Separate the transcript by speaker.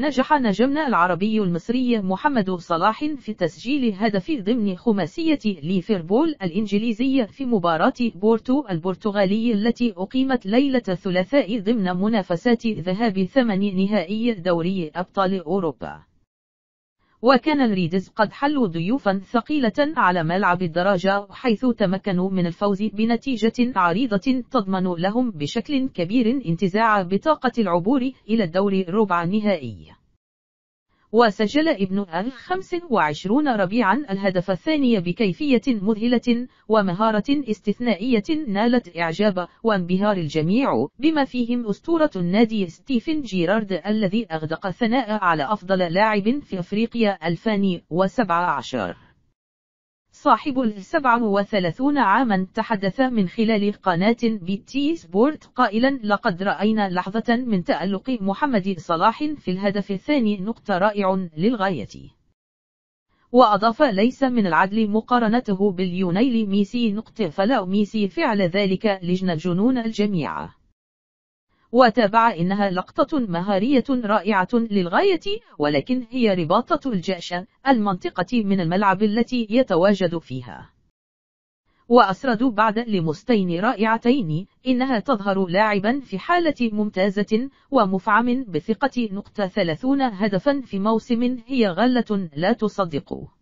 Speaker 1: نجح نجمنا العربي المصري محمد صلاح في تسجيل هدف ضمن خماسية ليفربول الإنجليزي في مباراة بورتو البرتغالي التي أقيمت ليلة الثلاثاء ضمن منافسات ذهاب ثمن نهائي دوري أبطال أوروبا. وكان الريدز قد حلوا ضيوفا ثقيلة على ملعب الدراجة حيث تمكنوا من الفوز بنتيجة عريضة تضمن لهم بشكل كبير انتزاع بطاقة العبور إلى الدور ربع نهائي وسجل ابن الخمس وعشرون ربيعا الهدف الثاني بكيفية مذهلة ومهارة استثنائية نالت إعجاب وانبهار الجميع بما فيهم أسطورة النادي ستيفن جيرارد الذي أغدق الثناء على أفضل لاعب في أفريقيا 2017 صاحب السبع وثلاثون عاما تحدث من خلال قناة بي تي سبورت قائلا لقد رأينا لحظة من تألق محمد صلاح في الهدف الثاني نقطة رائع للغاية. وأضاف ليس من العدل مقارنته باليونيل ميسي نقطة فلا ميسي فعل ذلك لجن الجنون الجميع. وتابع إنها لقطة مهارية رائعة للغاية ولكن هي رباطة الجأش المنطقة من الملعب التي يتواجد فيها. وأسردوا بعد لمستين رائعتين إنها تظهر لاعبا في حالة ممتازة ومفعم بثقة نقطة ثلاثون هدفا في موسم هي غلة لا تصدق.